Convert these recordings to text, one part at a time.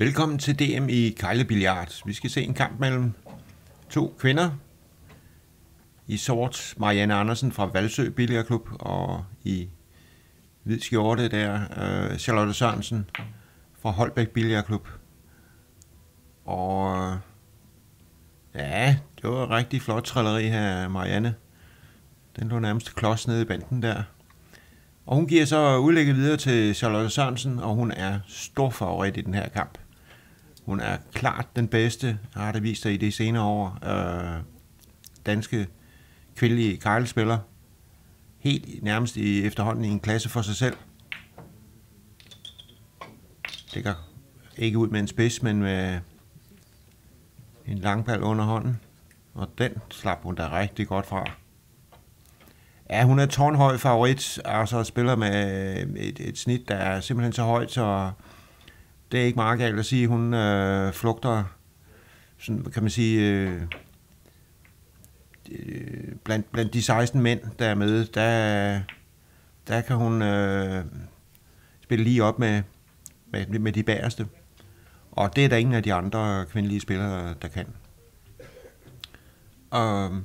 Velkommen til DM i Kejlebilliard. Vi skal se en kamp mellem to kvinder. I sort Marianne Andersen fra Valsø Billiardklub, og i hvid skjorte der øh, Charlotte Sørensen fra Holbæk Billiardklub. Og øh, ja, det var rigtig flot trilleri her, Marianne. Den lå nærmest klods nede i banden der. Og hun giver så udlægget videre til Charlotte Sørensen, og hun er stor favorit i den her kamp. Hun er klart den bedste, har det vist sig i de senere år, øh, danske kvindelige kejlespiller. Helt nærmest i efterhånden i en klasse for sig selv. Det går ikke ud med en spids, men med en langpal under hånden. Og den slap hun da rigtig godt fra. Ja, hun er tårnhøj favorit, og så spiller med et, et snit, der er simpelthen så højt, så det er ikke meget galt at sige. Hun øh, flugter, sådan, kan man sige, øh, øh blandt, blandt de 16 mænd, der er med, der, der kan hun øh, spille lige op med, med, med de bagerste. Og det er der ingen af de andre kvindelige spillere, der kan. Og øh,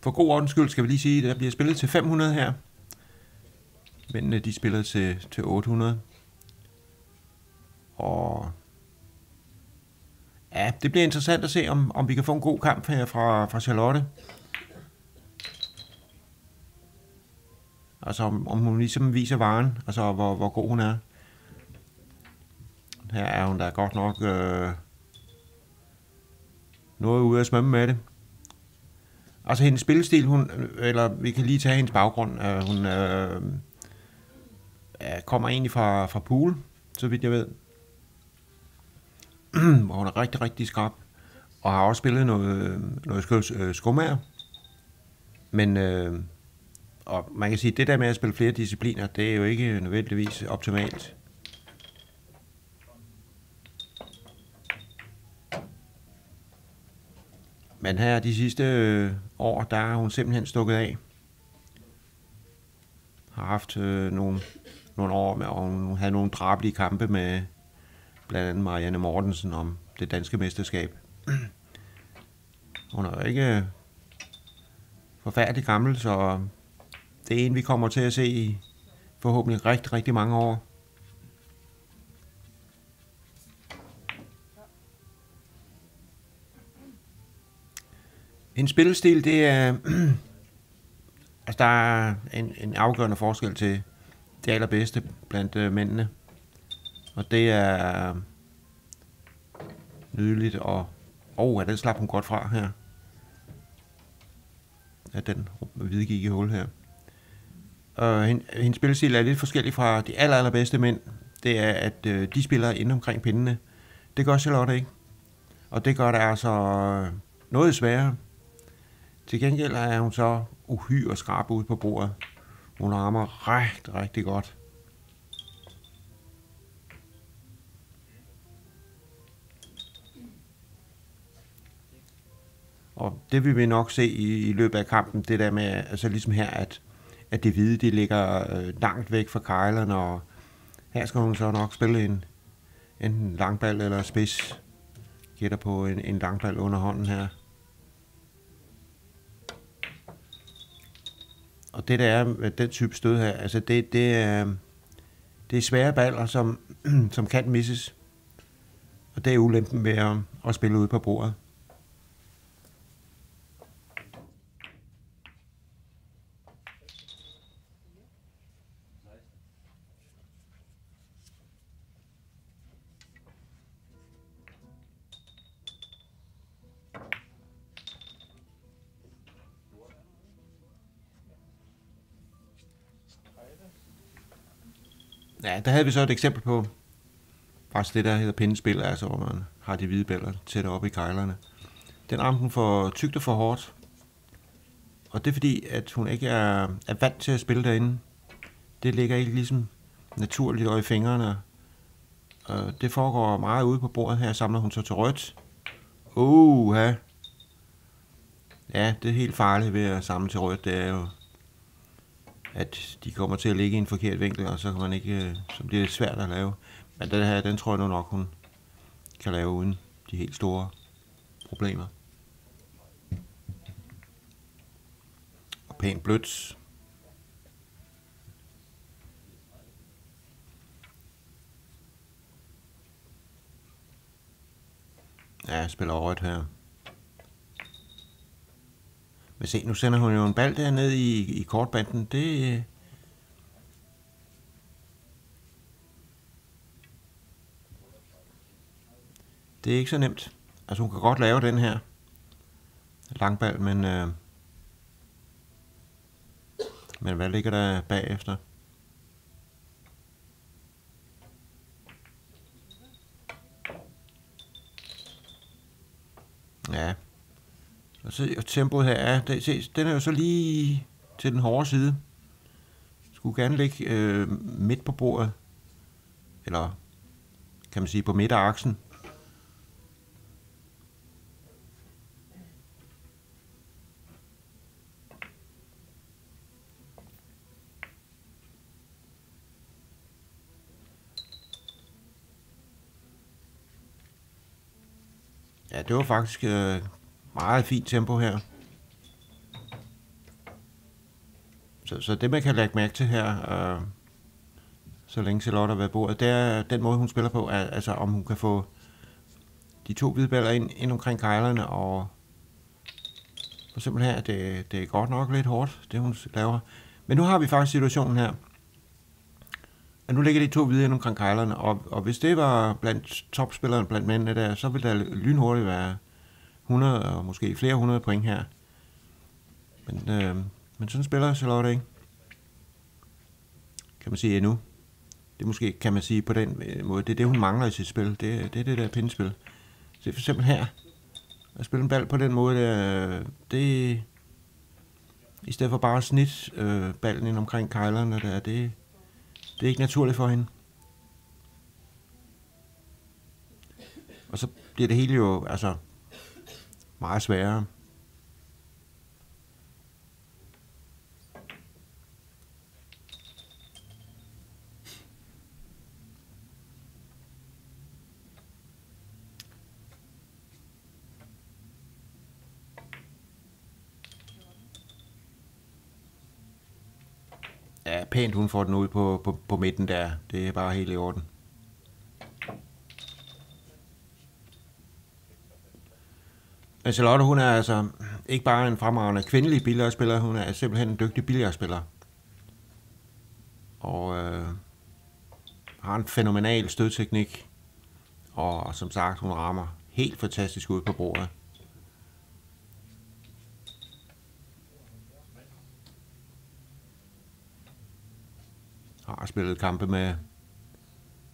for god ordens skyld skal vi lige sige, at der bliver spillet til 500 her. Mændene de spiller til, til 800. Og ja, det bliver interessant at se, om, om vi kan få en god kamp her fra, fra Charlotte. Altså om, om hun ligesom viser varen, altså hvor, hvor god hun er. Her er hun da godt nok øh, noget ude at svømme med det. Altså hendes spillestil, hun, eller vi kan lige tage hendes baggrund. Øh, hun øh, kommer egentlig fra, fra pool, så vidt jeg ved. hvor hun er rigtig, rigtig skarp. Og har også spillet noget, noget øh, skumager. Men øh, og man kan sige, at det der med at spille flere discipliner, det er jo ikke nødvendigvis optimalt. Men her de sidste øh, år, der har hun simpelthen stukket af. Har haft øh, nogle, nogle år, med, og hun havde nogle drabelige kampe med blandt andet Marianne Mortensen om det danske mesterskab. Hun er jo ikke øh, forfærdelig gammel, så det er en, vi kommer til at se i forhåbentlig rigtig, rigtig mange år. En spillestil, det er... altså, der er en, en afgørende forskel til det allerbedste blandt øh, mændene. Og det er nydeligt, og... Åh, oh, ja, den slap hun godt fra her. At den hvide gik i hul her. Og hendes spillestil er lidt forskellig fra de aller, allerbedste mænd. Det er, at øh, de spiller ind omkring pindene. Det gør Charlotte ikke. Og det gør det altså øh, noget sværere. Til gengæld er hun så uhyre skarp ude på bordet. Hun rammer rigtig, rigtig godt. Og det vil vi nok se i, i løbet af kampen, det der med, altså ligesom her, at, at det hvide, det ligger øh, langt væk fra kejlerne, og her skal hun så nok spille en enten langbal eller spids. Gætter på en, en langbal under hånden her. Og det der er med den type stød her, altså det, det er, det er svære baller, som, som kan misses. Og det er ulempen ved at, at spille ud på bordet. Ja, der havde vi så et eksempel på faktisk det, der hedder pindespil, altså hvor man har de hvide bæller tæt op i kejlerne. Den ramte hun for tygt og for hårdt. Og det er fordi, at hun ikke er, er vant til at spille derinde. Det ligger ikke ligesom naturligt og i fingrene. Og det foregår meget ude på bordet. Her samler hun så til rødt. Uh. Ja, det er helt farligt ved at samle til rødt. Det er jo at de kommer til at ligge i en forkert vinkel, og så kan man ikke, øh, så bliver det svært at lave. Men den her, den tror jeg nu nok, hun, kan lave uden de helt store problemer. Og pænt blødt. Ja, jeg spiller over et her. Men se, nu sender hun jo en bal dernede i, i kortbanden. Det, det er ikke så nemt. Altså hun kan godt lave den her langbal, men, øh, men hvad ligger der bagefter? Ja. Og så og tempoet her er, det, se, den er jo så lige til den hårde side. Skulle gerne ligge øh, midt på bordet. Eller kan man sige på midt af aksen. Ja, det var faktisk øh, meget fint tempo her. Så, så det, man kan lægge mærke til her, øh, så længe Charlotte har været bordet, det er den måde, hun spiller på, er, altså om hun kan få de to hvidebæller ind, ind omkring kejlerne, og for eksempel her, det, det er godt nok lidt hårdt, det hun laver. Men nu har vi faktisk situationen her, at nu ligger de to hvide ind omkring kejlerne, og, og hvis det var blandt topspillerne, blandt mændene der, så ville der lynhurtigt være 100 og måske flere hundrede point her. Men, øh, men sådan spiller Charlotte ikke. Kan man sige endnu. Det måske, kan man sige på den øh, måde, det er det, hun mangler i sit spil. Det, det er det der pindespil. Så for eksempel her, at spille en bal på den måde, der, øh, det, i stedet for bare at snit øh, ballen ind omkring kejlerne, der, det, det er ikke naturligt for hende. Og så bliver det hele jo altså meget sværere. Ja, pænt hun får den ud på, på, på midten der. Det er bare helt i orden. Men Charlotte, hun er altså ikke bare en fremragende kvindelig billardspiller, hun er simpelthen en dygtig billardspiller. Og øh, har en fænomenal stødteknik. Og som sagt, hun rammer helt fantastisk ud på bordet. Har spillet kampe med,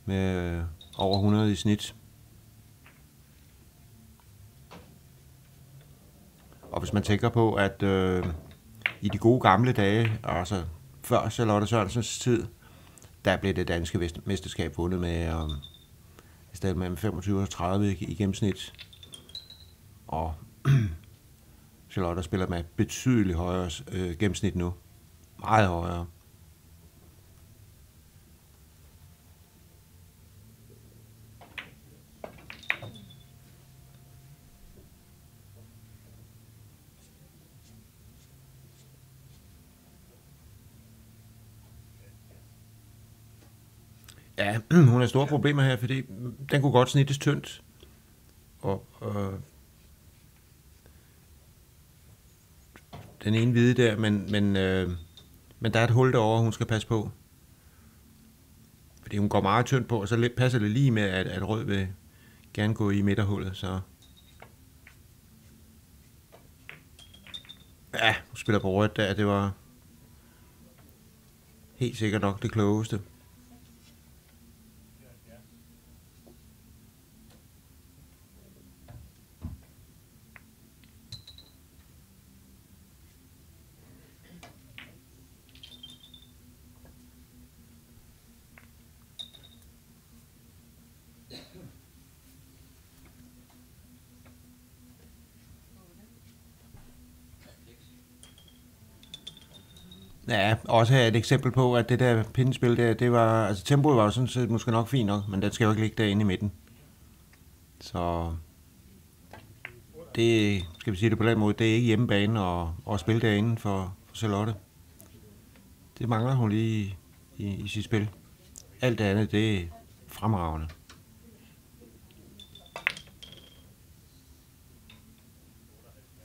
med over 100 i snit. Og hvis man tænker på, at øh, i de gode gamle dage, altså før Charlotte Sørensens tid, der blev det danske mesterskab vundet med øh, i stedet mellem 25 og 30 i, gennemsnit. Og Charlotte spiller med betydeligt højere øh, gennemsnit nu. Meget højere. Ja, hun har store problemer her, fordi den kunne godt snittes tyndt. Og øh, den ene hvide der, men, men, øh, men der er et hul derovre, hun skal passe på. Fordi hun går meget tyndt på, og så passer det lige med, at, at rød vil gerne gå i midterhullet, så... Ja, hun spiller på rødt der, det var helt sikkert nok det klogeste. Ja, også et eksempel på, at det der pindespil der, det var, altså tempoet var jo sådan set måske nok fint nok, men den skal jo ikke ligge derinde i midten. Så det, skal vi sige det på den måde, det er ikke hjemmebane og, og spille derinde for, for Charlotte. Det mangler hun lige i, i sit spil. Alt det andet, det er fremragende.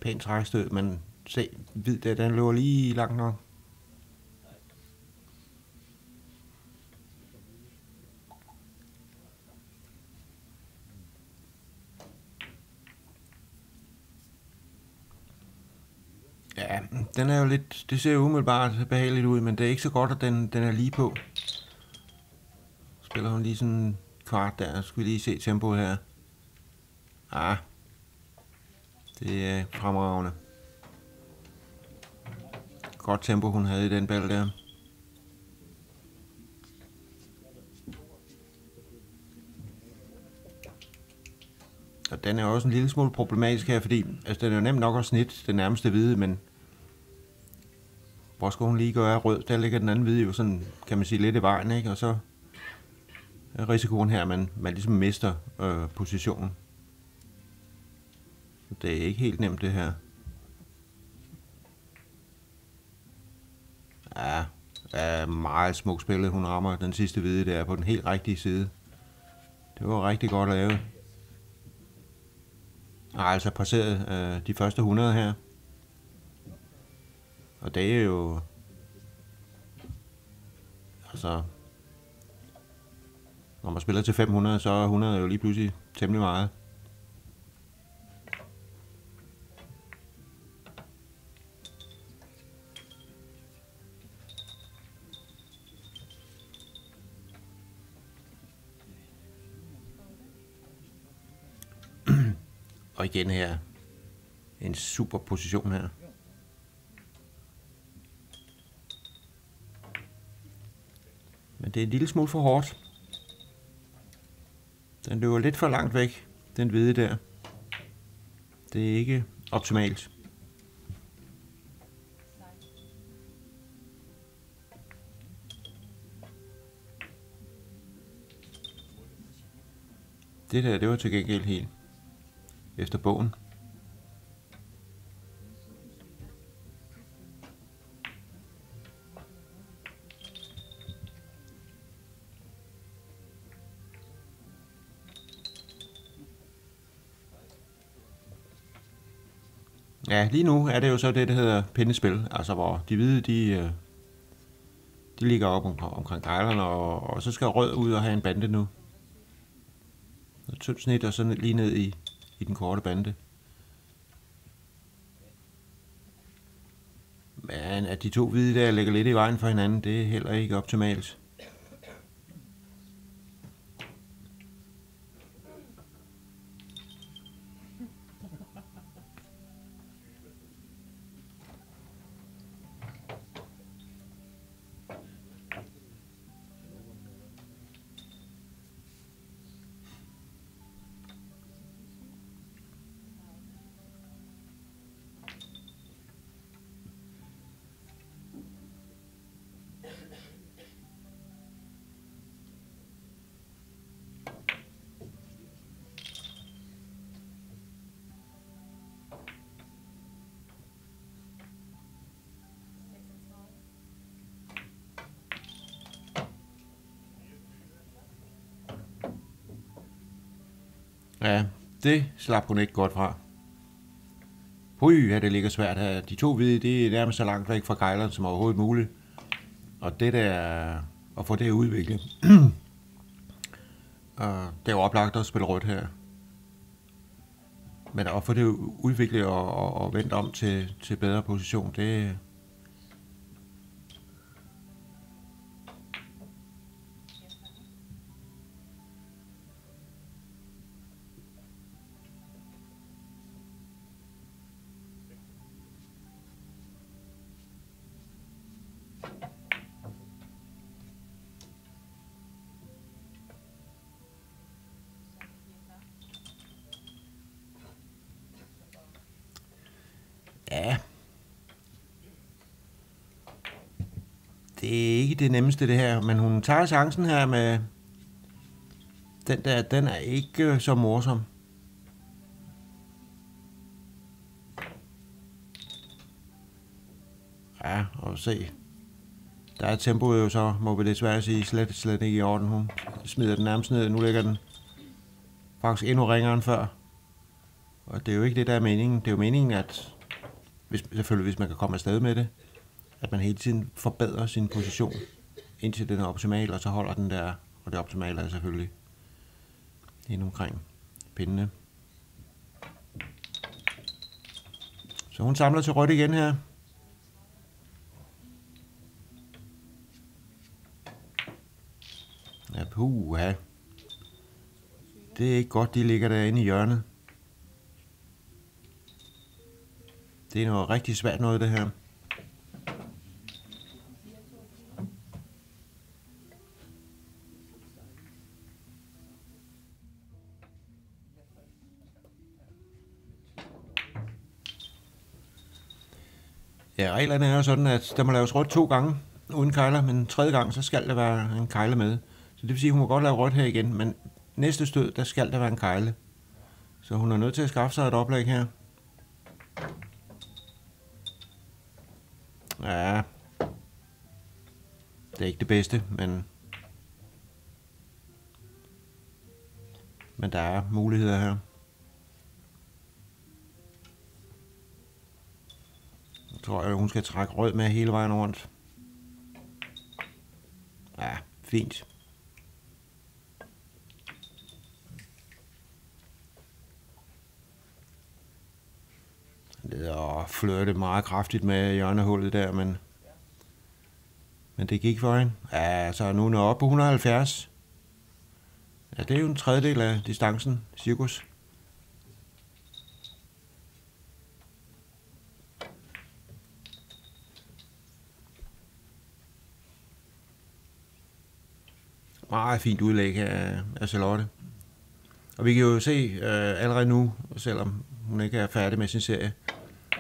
Pænt trækstød, men se, hvid der, den løber lige langt nok. Ja, den er jo lidt, det ser jo umiddelbart behageligt ud, men det er ikke så godt, at den, den er lige på. Spiller hun lige sådan en kvart der, skal vi lige se tempoet her. Ah, det er fremragende. Godt tempo, hun havde i den ball der. Og den er også en lille smule problematisk her, fordi altså, den er jo nemt nok at snit den nærmeste hvide, men hvor skal hun lige gøre rød? Der ligger den anden hvide jo sådan, kan man sige, lidt i vejen, ikke? Og så er risikoen her, at man, man ligesom mister øh, positionen. Så det er ikke helt nemt det her. Ja, er meget smukt spillet. Hun rammer den sidste hvide der på den helt rigtige side. Det var rigtig godt lavet. Har altså passeret øh, de første 100 her. Og det er jo... Altså... Når man spiller til 500, så er 100 jo lige pludselig temmelig meget. Og igen her, en super position her. Men det er en lille smule for hårdt. Den løber lidt for langt væk, den hvide der. Det er ikke optimalt. Det der, det var til gengæld helt efter bogen. Ja, lige nu er det jo så det, der hedder pindespil, altså hvor de hvide, de, øh, de ligger op om, omkring kejlerne, og, og så skal rød ud og have en bande nu. Og tyndt snit, og så lige ned i, i den korte bande. Men at de to hvide der ligger lidt i vejen for hinanden, det er heller ikke optimalt. Det slap hun ikke godt fra. Puh, ja, det ligger svært her. De to hvide, det er nærmest så langt væk fra kejleren som overhovedet muligt. Og det der, at få det udviklet. og det er jo oplagt at spille rødt her. Men at få det udviklet og, og, og vendt om til, til bedre position, det, det er ikke det nemmeste det her, men hun tager chancen her med den der, den er ikke øh, så morsom. Ja, og se. Der er tempoet jo så, må vi desværre sige, slet, slet ikke i orden. Hun smider den nærmest ned, nu ligger den faktisk endnu ringere end før. Og det er jo ikke det, der er meningen. Det er jo meningen, at hvis, selvfølgelig hvis man kan komme afsted med det, at man hele tiden forbedrer sin position, indtil den er optimal, og så holder den der, og det optimale er selvfølgelig ind omkring pindene. Så hun samler til rødt igen her. Ja, puha. Det er ikke godt, de ligger derinde i hjørnet. Det er noget rigtig svært noget, det her. Ja, reglerne er jo sådan, at der må laves rødt to gange uden kejler, men tredje gang, så skal der være en kejle med. Så det vil sige, at hun må godt lave rødt her igen, men næste stød, der skal der være en kejle. Så hun er nødt til at skaffe sig et oplæg her. Ja, det er ikke det bedste, men men der er muligheder her. Tror, jeg, hun skal trække rød med hele vejen rundt. Ja, fint. Det og flirte meget kraftigt med hjørnehullet der, men, men det gik for hende. Ja, så nu er hun oppe på 170. Ja, det er jo en tredjedel af distancen, cirkus. Meget fint udlæg af, af Charlotte. Og vi kan jo se øh, allerede nu, selvom hun ikke er færdig med sin serie,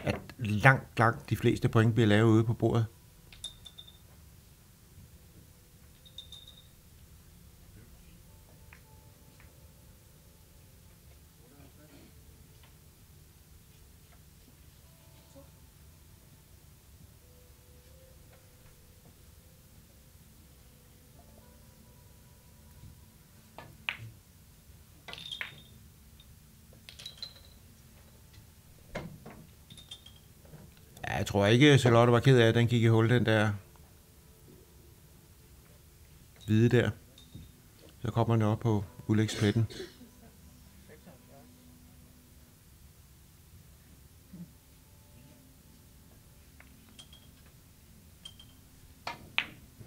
at langt, langt de fleste point bliver lavet ude på bordet. Ikke, Charlotte var ked af, at den gik i hul, den der hvide der. Så kommer den op på ulægspletten.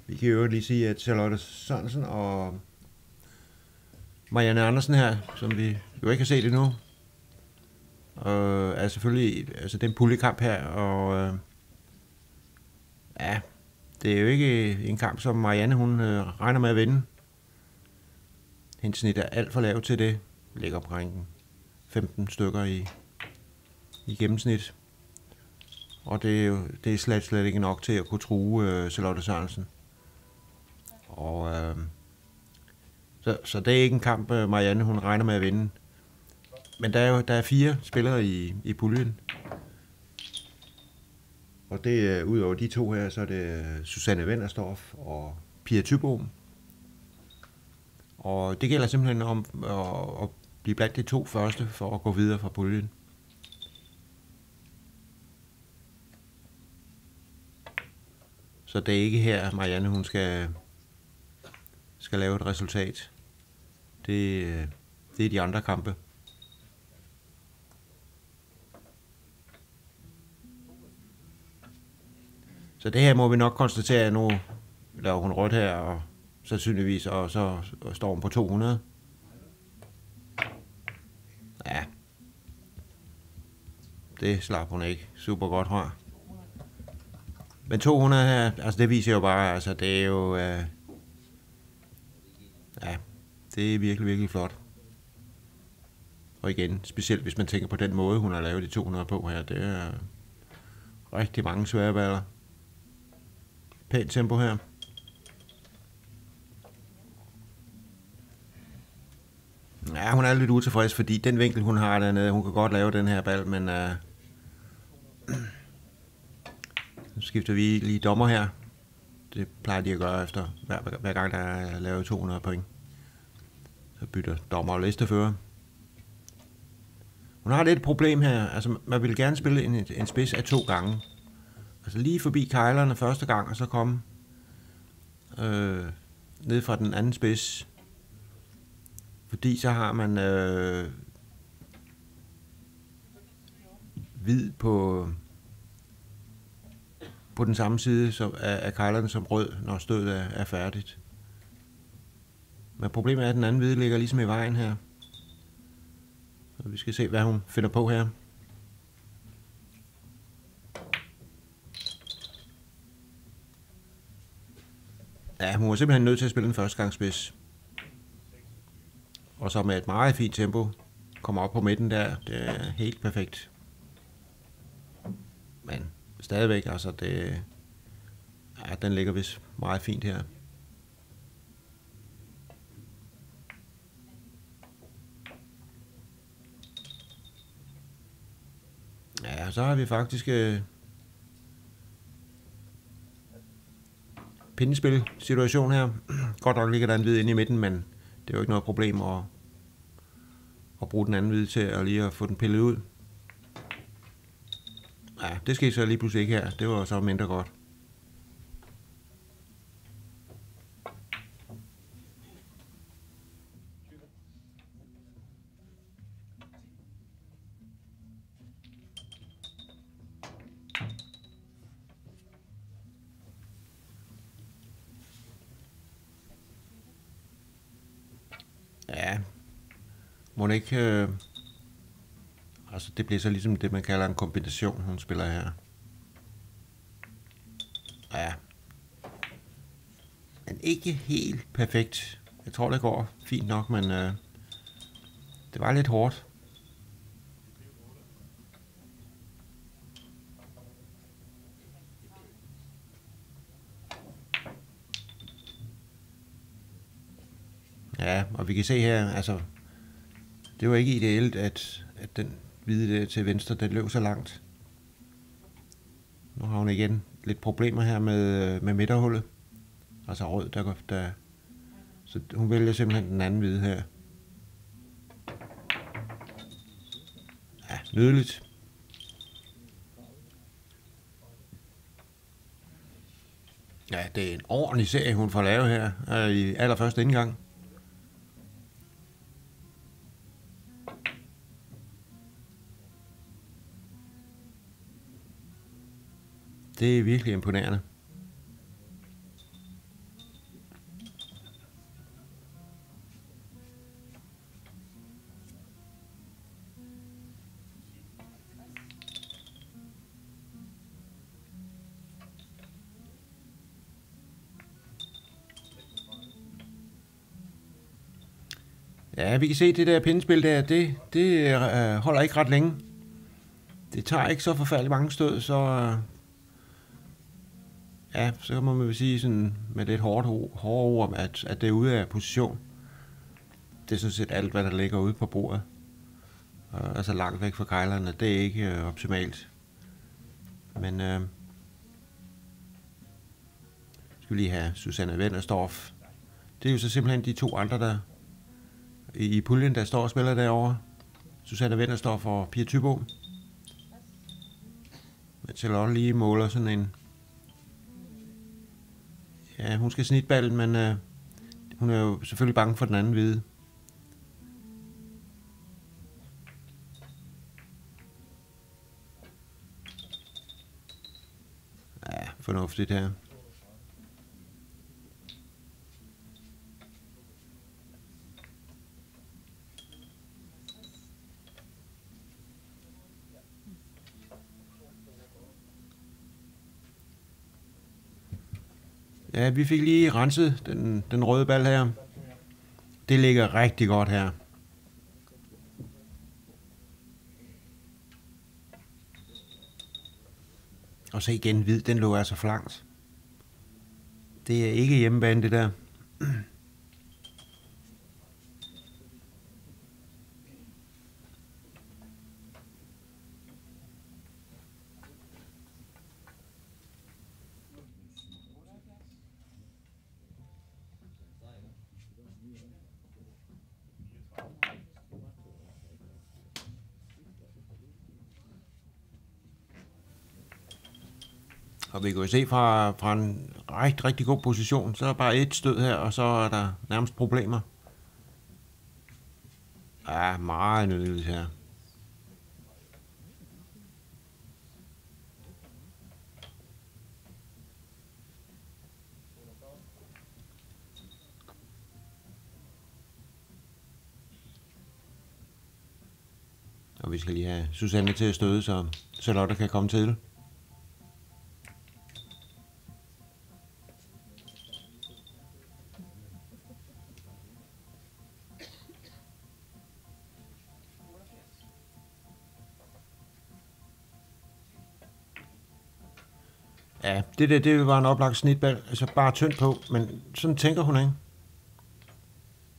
Vi kan jo lige sige, at Charlotte Sørensen og Marianne Andersen her, som vi jo ikke har set endnu, og er selvfølgelig altså den puljekamp her, og øh, ja, det er jo ikke en kamp, som Marianne hun øh, regner med at vinde. Hendes snit er alt for lavt til det. Ligger omkring 15 stykker i, i gennemsnit. Og det er jo det er slet, slet ikke nok til at kunne true øh, Charlotte Sørensen. Og øh, så, så det er ikke en kamp, øh, Marianne hun regner med at vinde. Men der er jo der er fire spillere i, i puljen. Og det øh, er ud over de to her, så er det øh, Susanne Vennerstorff og Pia Tybom. Og det gælder simpelthen om at, at blive blandt de to første for at gå videre fra puljen. Så det er ikke her, Marianne hun skal, skal lave et resultat. Det, øh, det er de andre kampe. Så det her må vi nok konstatere, at nu laver hun rødt her, og sandsynligvis, og så står hun på 200. Ja. Det slap hun ikke super godt fra. Men 200 her, altså det viser jo bare, altså det er jo, øh, ja, det er virkelig, virkelig flot. Og igen, specielt hvis man tænker på den måde, hun har lavet de 200 på her, det er rigtig mange svære baller. Pænt tempo her. Ja, hun er lidt utilfreds, fordi den vinkel, hun har dernede, hun kan godt lave den her bal, men uh, Nu skifter vi lige dommer her. Det plejer de at gøre efter hver, hver gang, der er lavet 200 point. Så bytter dommer og listefører. Hun har lidt et problem her. Altså, man vil gerne spille en, en spids af to gange. Altså lige forbi kejlerne første gang, og så komme øh, ned fra den anden spids. Fordi så har man øh, hvid på, på den samme side som, af, af kejlerne som rød, når stødet er, er færdigt. Men problemet er, at den anden hvide ligger ligesom i vejen her. Så vi skal se, hvad hun finder på her. Ja, hun var simpelthen nødt til at spille en første gang spids. Og så med et meget fint tempo kommer op på midten der. Det er helt perfekt. Men stadigvæk, altså det... Ja, den ligger vist meget fint her. Ja, så har vi faktisk øh, pindespil situation her. Godt nok ligger der en hvid inde i midten, men det er jo ikke noget problem at, at bruge den anden hvid til at lige at få den pillet ud. Ja, det skete så lige pludselig ikke her. Det var så mindre godt. Ikke... Øh, altså, det bliver så ligesom det, man kalder en kombination, hun spiller her. Ja. Men ikke helt perfekt. Jeg tror, det går fint nok, men øh, det var lidt hårdt. Ja, og vi kan se her, altså, det var ikke ideelt, at, at den hvide der til venstre, den løb så langt. Nu har hun igen lidt problemer her med, øh, med midterhullet. Altså rød, der går, der, så hun vælger simpelthen den anden hvide her. Ja, nydeligt. Ja, det er en ordentlig serie, hun får lavet her øh, i allerførste indgang. Det er virkelig imponerende. Ja, vi kan se det der pindespil der, det, det øh, holder ikke ret længe. Det tager ikke så forfærdeligt mange stød, så ja, så må man sige sådan med lidt hårdt, hårde ord, at, at det er ude af position. Det er sådan set alt, hvad der ligger ude på bordet. Og, altså langt væk fra kejlerne, det er ikke øh, optimalt. Men øh, skal vi lige have Susanne Wendersdorf. Det er jo så simpelthen de to andre, der i, i puljen, der står og spiller derovre. Susanne Wendersdorf og Pia Thybo. Men Charlotte lige måler sådan en Ja, hun skal snitballen, men øh, hun er jo selvfølgelig bange for den anden hvide. Ja, fornuftigt her. Ja, vi fik lige renset den, den røde bal her. Det ligger rigtig godt her. Og så igen hvid, den lå altså flankt. Det er ikke hjemmebane, det der. Og vi kan jo se fra, fra en rigtig, rigtig god position, så er der bare et stød her, og så er der nærmest problemer. Ja, meget nødvendigt her. Og vi skal lige have Susanne til at støde, så Charlotte kan komme til. Det der, det var en oplagt snitball, altså bare tyndt på, men sådan tænker hun ikke.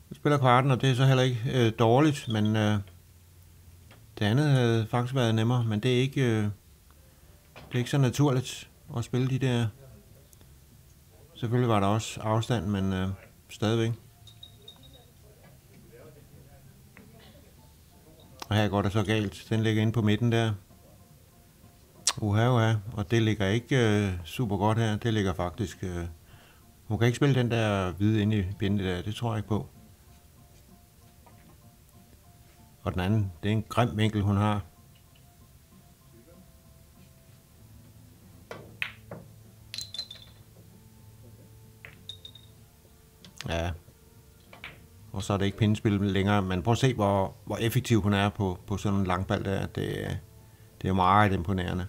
Hun spiller kvarten, og det er så heller ikke øh, dårligt, men øh, det andet havde faktisk været nemmere, men det er ikke, øh, det er ikke så naturligt at spille de der. Selvfølgelig var der også afstand, men øh, stadigvæk. Og her går det så galt. Den ligger inde på midten der. Uha, uha. Og det ligger ikke øh, super godt her. Det ligger faktisk... Øh, hun kan ikke spille den der hvide inde i bindet der. Det tror jeg ikke på. Og den anden, det er en grim vinkel, hun har. Ja. Og så er det ikke pindespil længere, men prøv at se, hvor, hvor effektiv hun er på, på sådan en langbald der. Det, det er meget imponerende.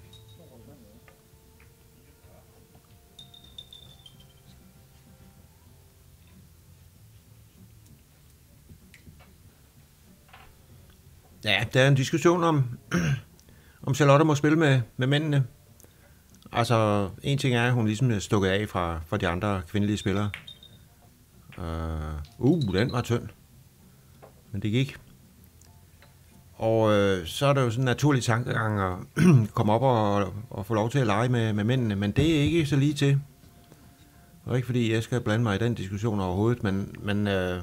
Ja, der er en diskussion om, om Charlotte må spille med, med mændene. Altså, en ting er, at hun ligesom er stukket af fra, fra de andre kvindelige spillere. Uh, uh, den var tynd. Men det gik. Og øh, så er der jo sådan en naturlig tankegang at komme op og, og få lov til at lege med, med mændene, men det er ikke så lige til. Og ikke fordi jeg skal blande mig i den diskussion overhovedet, men, men øh,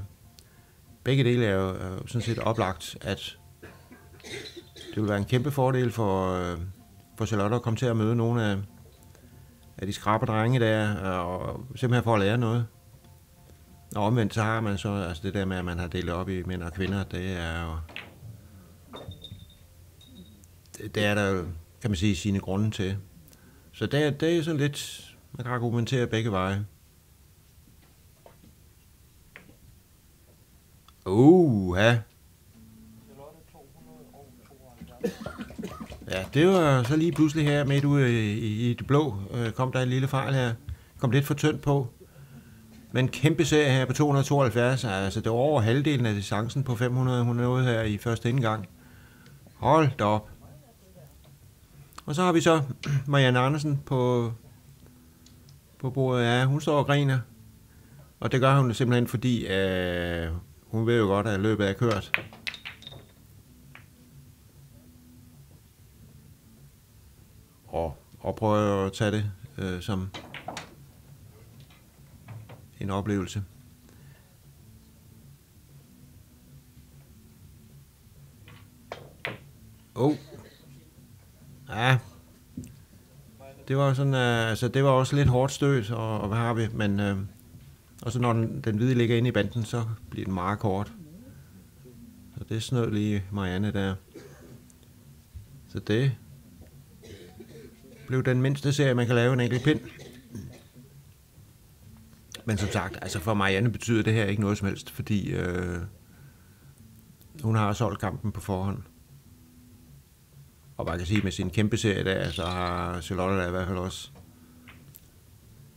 begge dele er jo, er jo sådan set oplagt, at det vil være en kæmpe fordel for, øh, for Charlotte at komme til at møde nogle af, af de skrabe drenge der, øh, og simpelthen for at lære noget. Og omvendt så har man så, altså det der med, at man har delt op i mænd og kvinder, det er jo, det, det er der jo, kan man sige, sine grunde til. Så det, det er sådan lidt, man kan argumentere begge veje. Uh, ja. Ja, det var så lige pludselig her midt ude i, i det blå, øh, kom der en lille fejl her. Kom lidt for tyndt på. Men kæmpe serie her på 272, altså det var over halvdelen af distancen på 500, hun nåede her i første indgang. Hold da op. Og så har vi så Marianne Andersen på, på bordet. Ja, hun står og griner. Og det gør hun simpelthen fordi, øh, hun ved jo godt, at løbet er kørt. Og, og prøve at tage det øh, som en oplevelse. Oh. Ja. Det var sådan, øh, altså det var også lidt hårdt stødt, og, og hvad har vi, men øh, og så når den, den hvide ligger inde i banden, så bliver den meget kort. Så det snød lige Marianne der. Så det blev den mindste serie, man kan lave en enkelt pind. Men som sagt, altså for Marianne betyder det her ikke noget som helst, fordi øh, hun har solgt kampen på forhånd. Og man kan sige, med sin kæmpe serie der, så har Charlotte i hvert fald også,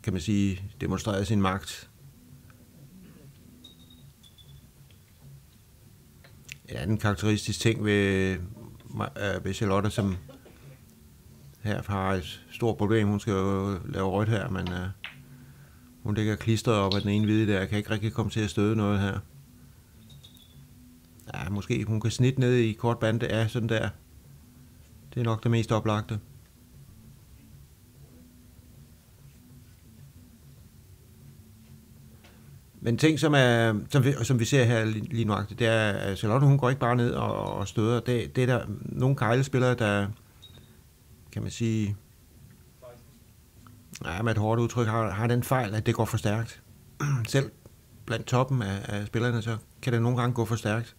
kan man sige, demonstreret sin magt. Ja, anden karakteristisk ting ved, øh, ved Charlotte, som her har et stort problem. Hun skal jo lave rødt her, men uh, hun ligger klistret op af den ene hvide der. Jeg kan ikke rigtig komme til at støde noget her. Ja, måske hun kan snitte ned i kort bande. Ja, sådan der. Det er nok det mest oplagte. Men ting, som, er, som, vi, som vi ser her lige, lige nu, det er, at Charlotte, hun går ikke bare ned og, og støder. Det, det er der nogle kejlespillere, der, kan man sige, Ja, med et hårdt udtryk har, har den fejl, at det går for stærkt. Selv blandt toppen af, af spillerne, så kan det nogle gange gå for stærkt.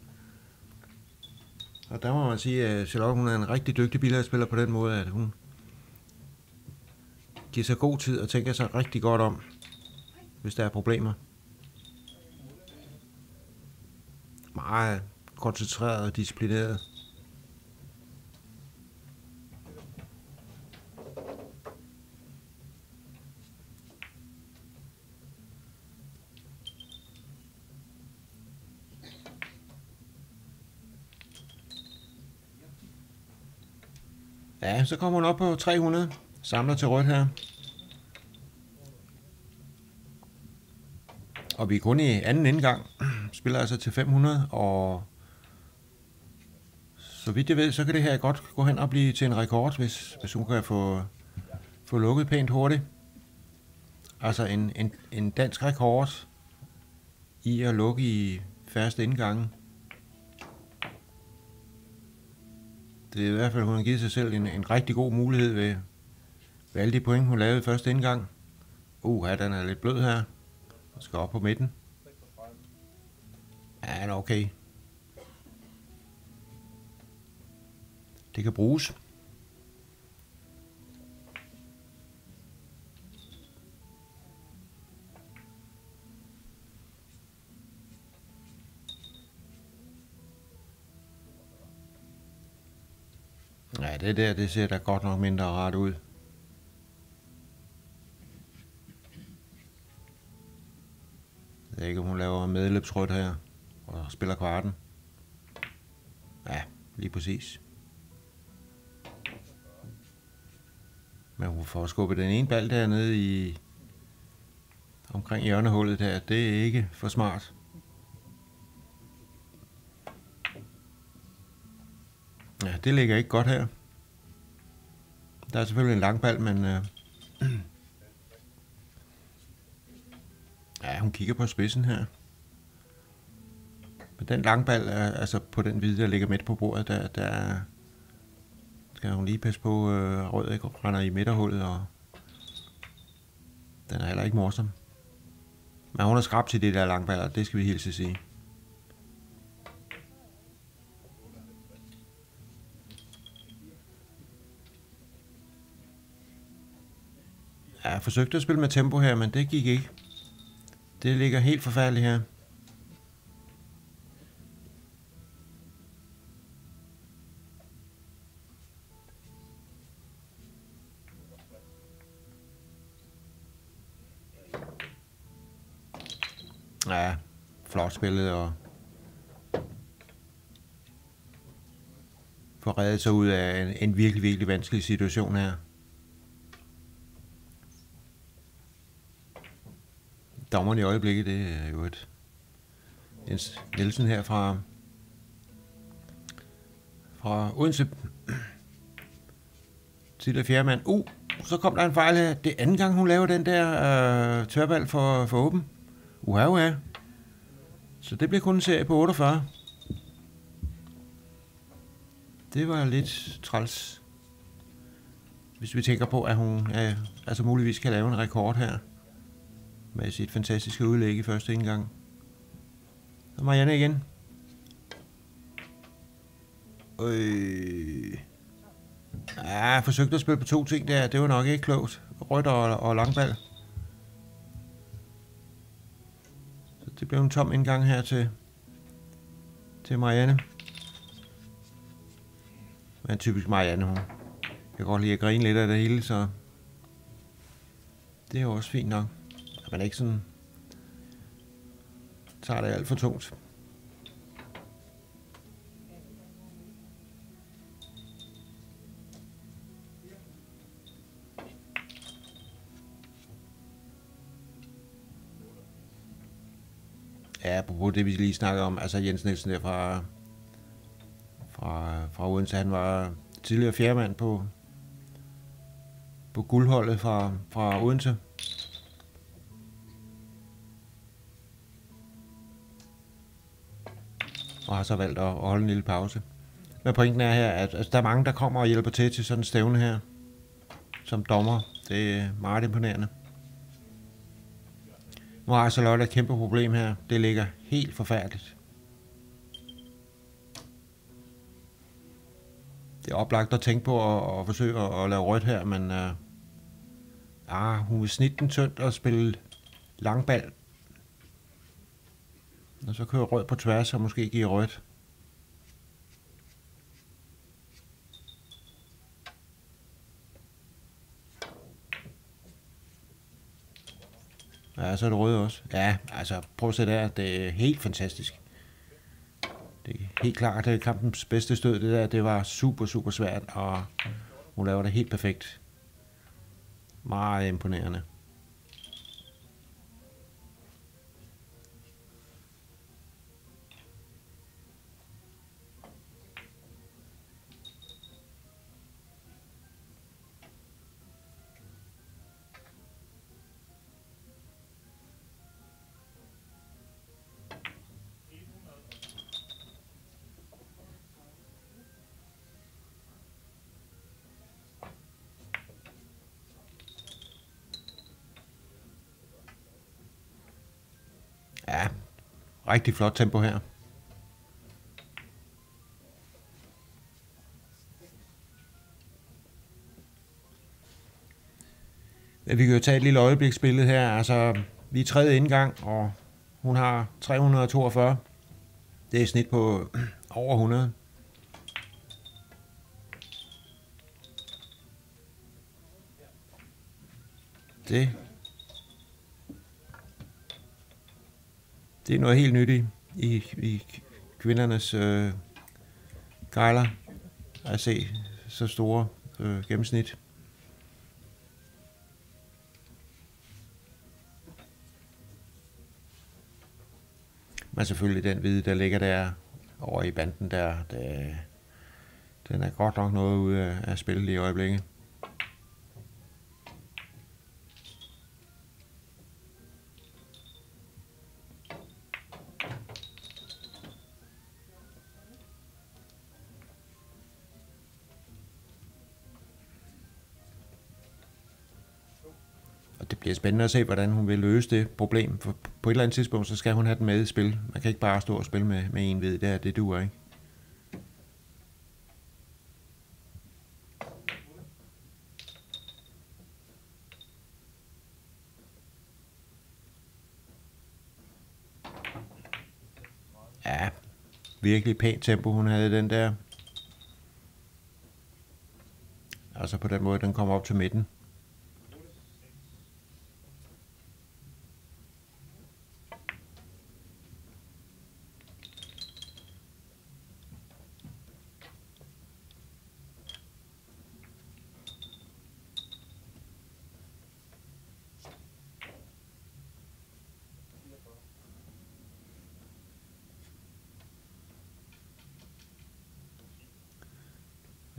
Og der må man sige, at Charlotte hun er en rigtig dygtig billardspiller på den måde, at hun giver sig god tid og tænker sig rigtig godt om, hvis der er problemer. Meget koncentreret og disciplineret. Ja, så kommer hun op på 300. Samler til rødt her. Og vi er kun i anden indgang. Spiller altså til 500, og så vidt jeg ved, så kan det her godt gå hen og blive til en rekord, hvis, hvis hun kan få, få lukket pænt hurtigt. Altså en, en, en dansk rekord i at lukke i første indgange. Det er i hvert fald, hun har givet sig selv en, en rigtig god mulighed ved, ved alle de point, hun lavede i første indgang. Uh, den er lidt blød her. Og skal op på midten. Ja, den er okay. Det kan bruges. Ja, det der, det ser da godt nok mindre rart ud. Jeg ved ikke, om hun laver medløbsrødt her og spiller kvarten. Ja, lige præcis. Men hun får skubbet den ene bal dernede i omkring hjørnehullet der. Det er ikke for smart. Ja, det ligger ikke godt her. Der er selvfølgelig en langbal, men... Øh, ja, hun kigger på spidsen her. Men den langbal er altså på den hvide, der ligger midt på bordet, der, der skal hun lige passe på, øh, rød ikke render i midterhullet, og den er heller ikke morsom. Men hun er skrab til det der langballer, det skal vi helt sige. Ja, jeg forsøgte at spille med tempo her, men det gik ikke. Det ligger helt forfærdeligt her. Ja, flot spillet og få reddet sig ud af en, en virkelig, virkelig vanskelig situation her. Dommeren i øjeblikket, det er jo et Jens Nielsen her fra fra Odense. Tidligere fjerde Uh, så kom der en fejl her. Det er anden gang, hun laver den der øh, tørbal for, for åben. Uha, uha. Så det blev kun en serie på 48. Det var lidt træls. Hvis vi tænker på, at hun ja, altså muligvis kan lave en rekord her. Med sit fantastiske udlæg i første indgang. Så Marianne igen. Øh. Ja, jeg forsøgte at spille på to ting der. Det var nok ikke klogt. Rødt og, og langbal. det blev en tom indgang her til, til Marianne. Men typisk Marianne, hun kan godt lide at grine lidt af det hele, så det er også fint nok. At man ikke sådan tager det alt for tungt. Ja, på det vi lige snakkede om, altså Jens Nielsen der fra, fra, fra Odense, han var tidligere fjerdemand på, på guldholdet fra, fra Odense. Og har så valgt at, at holde en lille pause. Men pointen er her, at altså, der er mange, der kommer og hjælper til til sådan en stævne her, som dommer. Det er meget imponerende. Nu har Charlotte et kæmpe problem her. Det ligger helt forfærdeligt. Det er oplagt at tænke på at, at forsøge at, at lave rødt her, men uh, ah, hun vil snitte den tyndt og spille langbal. Og så kører rød på tværs og måske give rødt. Ja, så er det røde også. Ja, altså prøv at se der. Det er helt fantastisk. Det er helt klart, det er kampens bedste stød. Det der, det var super, super svært, og hun laver det helt perfekt. Meget imponerende. Rigtig flot tempo her. Ja, vi kan jo tage et lille øjebliksbillede her. Altså, vi er tredje indgang, og hun har 342. Det er snit på over 100. Det det er noget helt nyt i, i, i kvindernes øh, gejler at se så store øh, gennemsnit. Men selvfølgelig den hvide, der ligger der over i banden der, det, den er godt nok noget ude af, af spillet i øjeblikket. Spændende at se, hvordan hun vil løse det problem. For på et eller andet tidspunkt, så skal hun have den med i spil. Man kan ikke bare stå og spille med, med en ved, Det, er, det duer ikke. Ja, virkelig pænt tempo, hun havde den der. Altså på den måde, den kommer op til midten.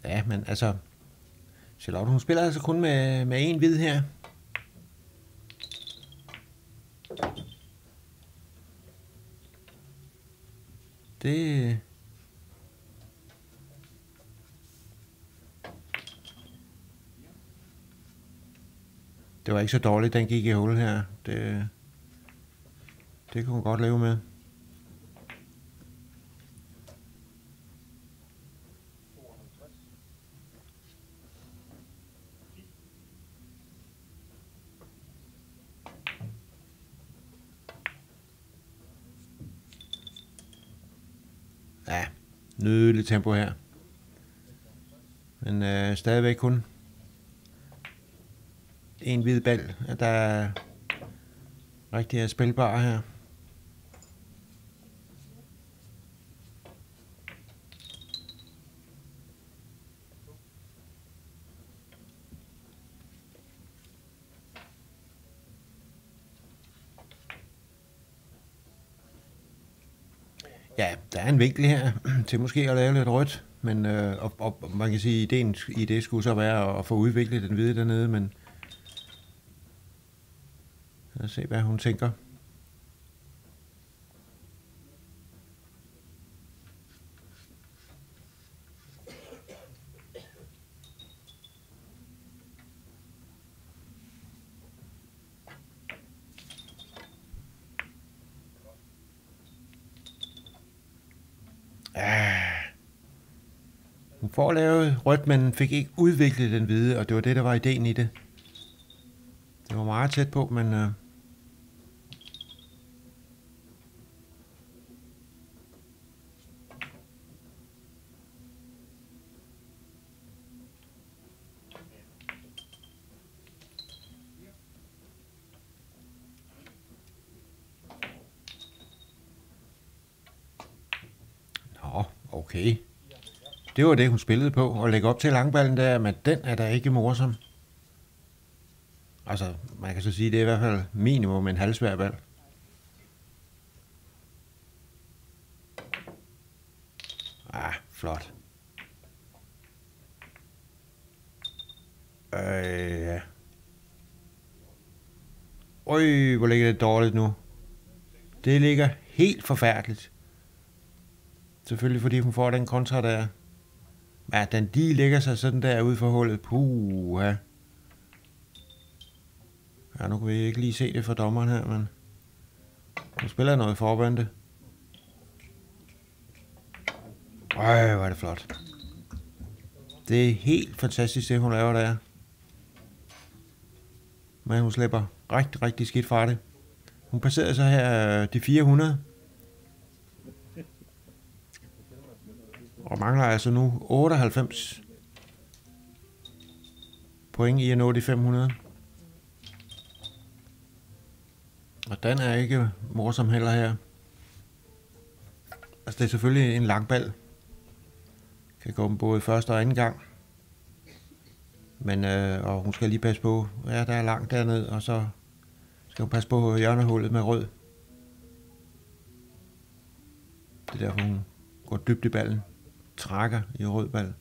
Ja, men altså... Charlotte, hun spiller altså kun med, med en hvid her. Det... Det var ikke så dårligt, den gik i hul her. Det, det kunne hun godt leve med. Ja, nydeligt tempo her. Men øh, stadigvæk kun en hvid bal, der er rigtig er spilbar her. Ja, der er en vinkel her til måske at lave lidt rødt, men øh, og, og man kan sige, at ideen i det skulle så være at få udviklet den hvide dernede, men lad os se, hvad hun tænker. Hun får lavet rødt, men fik ikke udviklet den hvide, og det var det, der var ideen i det. Det var meget tæt på, men... Øh, Nå, okay. Det var det, hun spillede på, Og lægge op til langballen der, men den er da ikke morsom. Altså, man kan så sige, det er i hvert fald minimum en halvsvær ball. Ah, flot. Øh, ja. Øj, hvor ligger det dårligt nu. Det ligger helt forfærdeligt. Selvfølgelig fordi hun får den kontra der. Ja, den de ligger sig sådan der ude for hullet. Puh, ja. Ja, nu kan vi ikke lige se det for dommeren her, men... Nu spiller jeg noget forbande. Ej, hvor er det flot. Det er helt fantastisk, det hun laver der. Men hun slipper rigtig, rigtig skidt fra det. Hun passerede så her øh, de 400. Og mangler altså nu 98 point i at nå de 500. Og den er ikke morsom heller her. Altså det er selvfølgelig en lang bal. Kan gå både første og anden gang. Men øh, og hun skal lige passe på, ja der er langt derned, og så skal hun passe på hjørnehullet med rød. Det er derfor hun går dybt i ballen. Trækker i rød ball.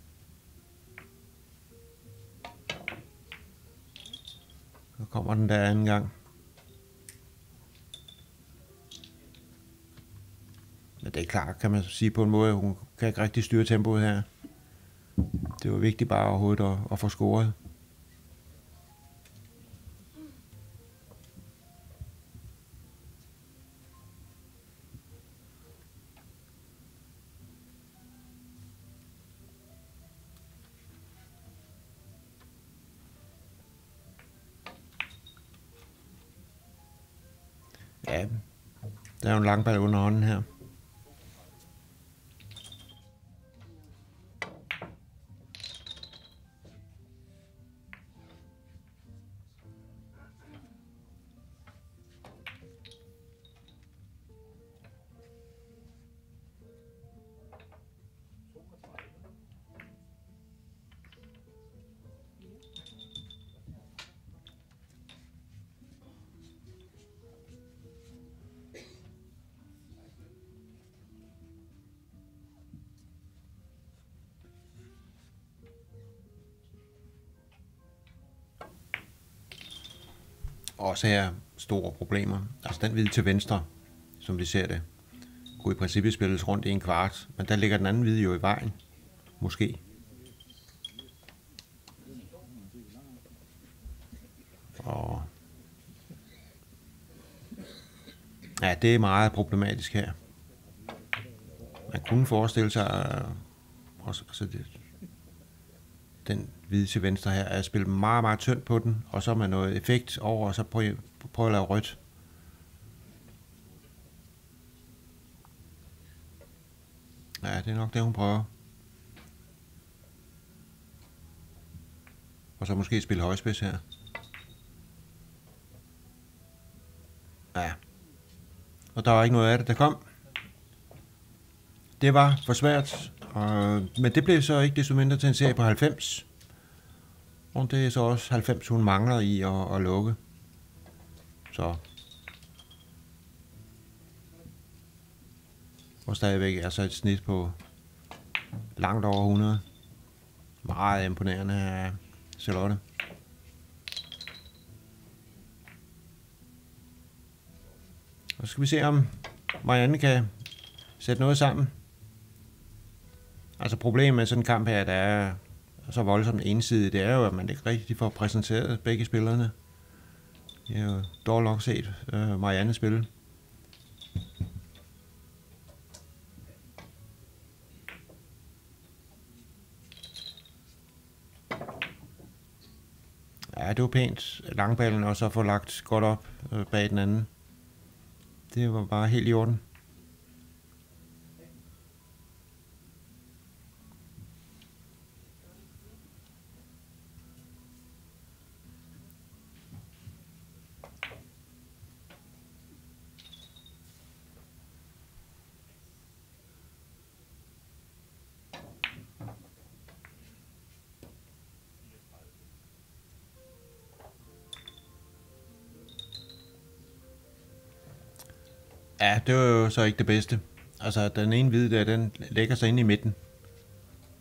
Så kommer den der anden gang. Men det er klart, kan man sige på en måde, at hun kan ikke rigtig styre tempoet her. Det var vigtigt bare overhovedet at, at få scoret. Der er jo under hånden her. Også her store problemer. Altså den hvide til venstre, som vi ser det, kunne i princippet spilles rundt i en kvart, men der ligger den anden hvide jo i vejen. Måske. Og ja, det er meget problematisk her. Man kunne forestille sig, øh, også, altså det, den hvide til venstre her, at spille meget, meget tyndt på den, og så med noget effekt over, og så prøve, prøve at lave rødt. Ja, det er nok det, hun prøver. Og så måske spille højspids her. Ja. Og der var ikke noget af det, der kom. Det var for svært, og, men det blev så ikke desto mindre til en serie på 90. Og det er så også 90, hun mangler i at, at lukke. Så. Og stadigvæk er så et snit på langt over 100. Meget imponerende af Charlotte. Og så skal vi se, om Marianne kan sætte noget sammen. Altså problemet med sådan en kamp her, der er så voldsomt ensidigt, det er jo, at man ikke rigtig får præsenteret begge spillerne. Jeg har jo dog nok set øh, Marianne spille. Ja, det var pænt. Langballen også få lagt godt op øh, bag den anden. Det var bare helt i orden. Ja, det var jo så ikke det bedste. Altså, den ene hvide der, den lægger sig ind i midten.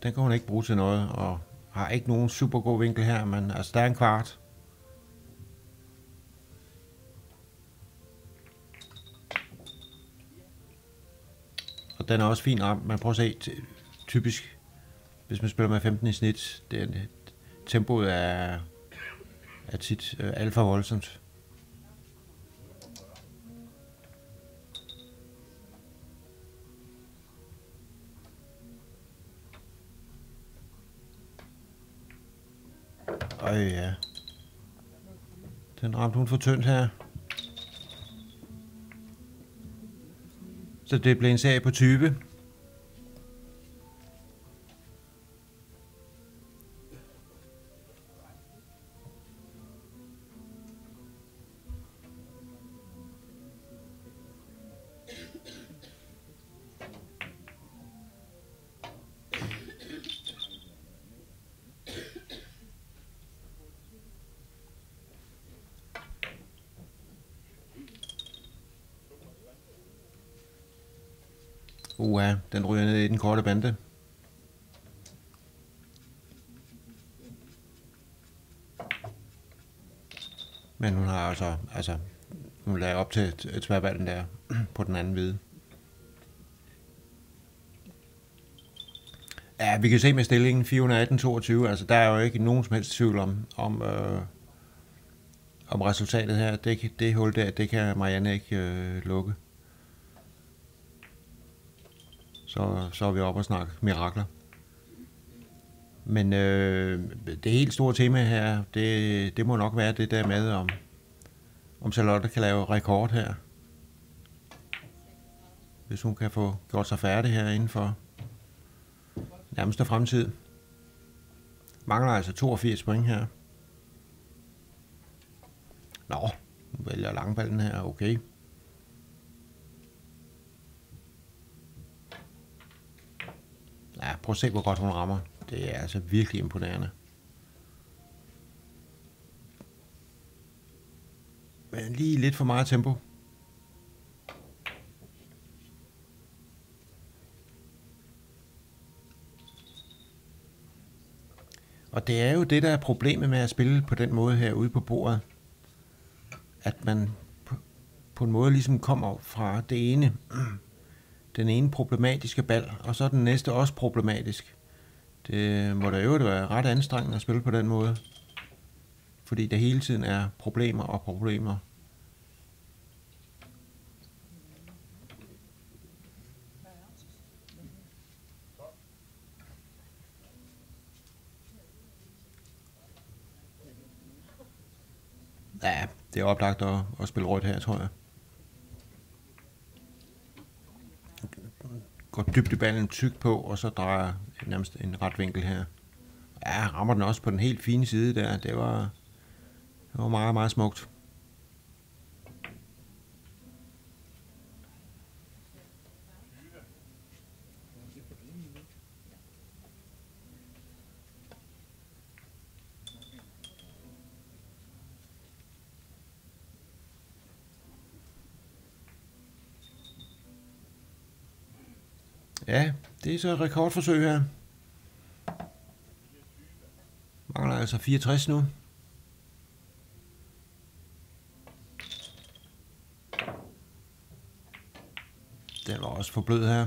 Den kan hun ikke bruge til noget, og har ikke nogen super god vinkel her, men altså, der er en kvart. Og den er også fin ramt. Man prøver at se, typisk, hvis man spiller med 15 i snit, det er, tempoet er, er tit øh, alt for voldsomt. Ej, ja. Den ramte hun for tyndt her. Så det blev en sag på 20. korte bande. Men hun har altså, altså hun lagde op til tværballen der på den anden hvide. Ja, vi kan se med stillingen 418-22, altså der er jo ikke nogen som helst tvivl om, om, øh, om resultatet her. Det, det hul der, det kan Marianne ikke øh, lukke. Så, så er vi oppe og snakke mirakler. Men øh, det helt store tema her, det, det må nok være det der med, om, om Charlotte kan lave rekord her. Hvis hun kan få gjort sig færdig her inden for nærmeste fremtid. Mangler altså 82 point her. Nå, nu vælger langballen her, okay. Ja, prøv at se, hvor godt hun rammer. Det er altså virkelig imponerende. Men lige lidt for meget tempo. Og det er jo det, der er problemet med at spille på den måde her ude på bordet. At man på, en måde ligesom kommer fra det ene den ene problematiske bal, og så den næste også problematisk. Det må da øvrigt være ret anstrengende at spille på den måde. Fordi der hele tiden er problemer og problemer. Ja, det er oplagt at, at spille rødt her, tror jeg. Går dybt i ballen tyk på, og så drejer nærmest en ret vinkel her. Ja, rammer den også på den helt fine side der. Det var, det var meget, meget smukt. Ja, det er så et rekordforsøg her. Mangler altså 64 nu. Den var også for blød her.